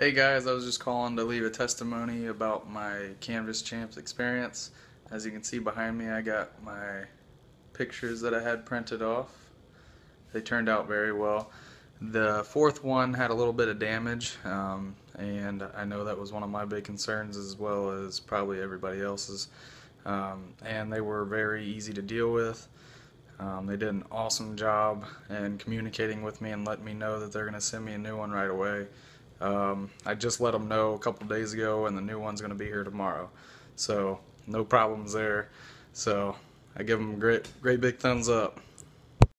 Hey guys, I was just calling to leave a testimony about my Canvas Champs experience. As you can see behind me, I got my pictures that I had printed off. They turned out very well. The fourth one had a little bit of damage, um, and I know that was one of my big concerns as well as probably everybody else's. Um, and they were very easy to deal with. Um, they did an awesome job in communicating with me and letting me know that they're going to send me a new one right away. Um, I just let them know a couple days ago, and the new one's going to be here tomorrow. So no problems there. So I give them a great, great big thumbs up.